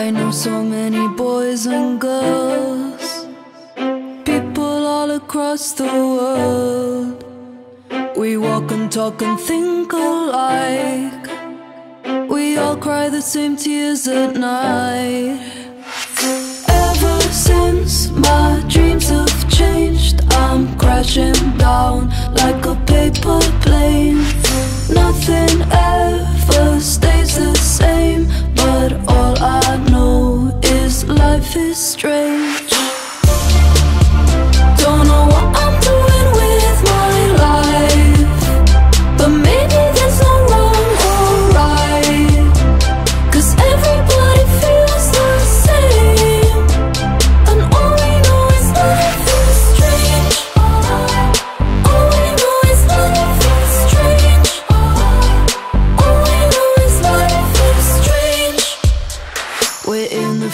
I know so many boys and girls, people all across the world. We walk and talk and think alike. We all cry the same tears at night. Ever since my dreams have changed, I'm crashing down like a paper plane. Life is strange.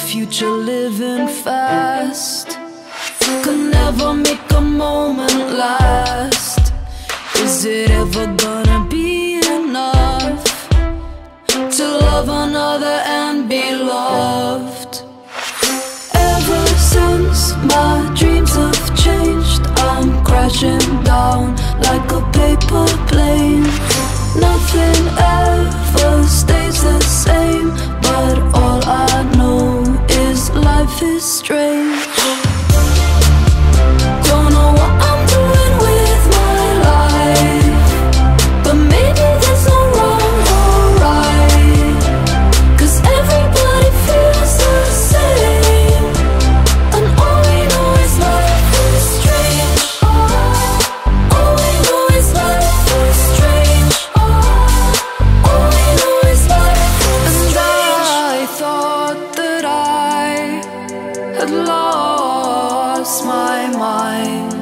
Future living fast. Could never make a moment last. Is it ever gonna be enough to love another and be loved? Ever since my dreams have changed, I'm crashing down like a paper plane. Life is strange. lost my mind.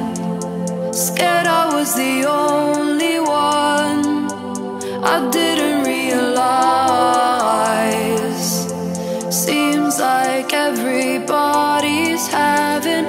Scared I was the only one. I didn't realize. Seems like everybody's having